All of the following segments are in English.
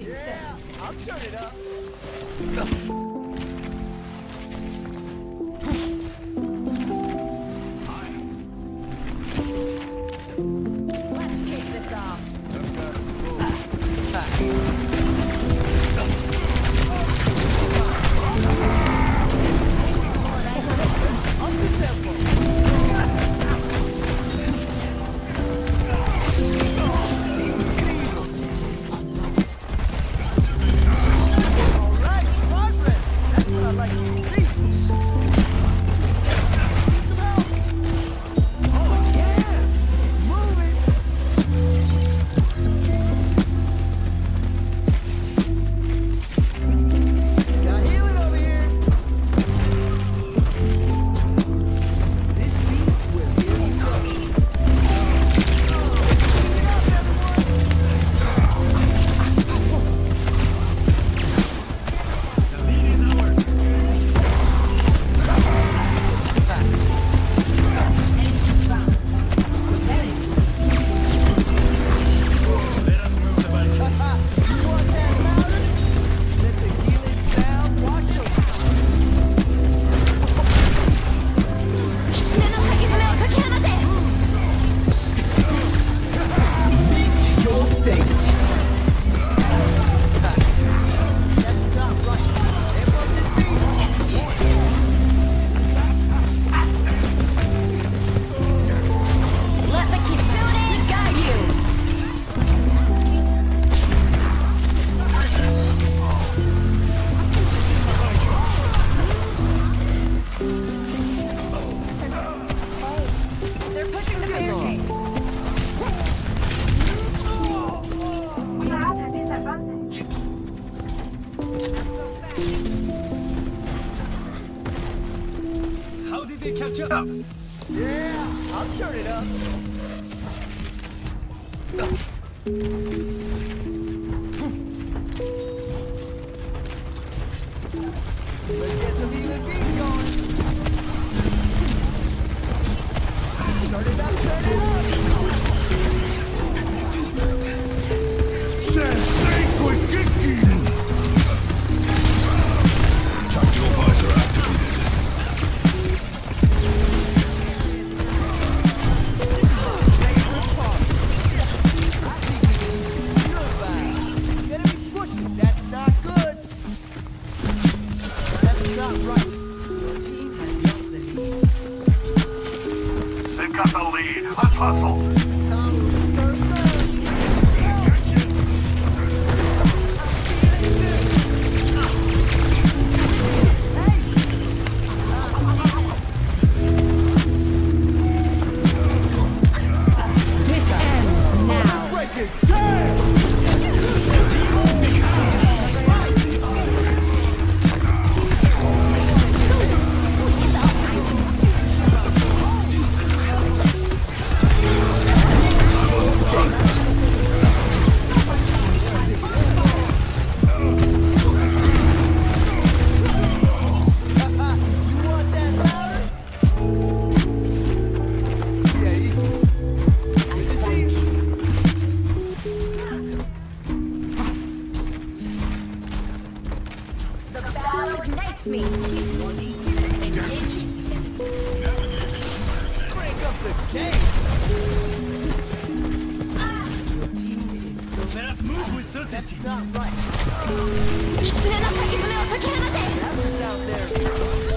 yeah, I'm turning up. Catch up! Yeah, I'll turn it up. got the lead. Let's hustle. me. Up the game. Let us move with certainty. That's not right. Kitsune no That was out there.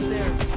there.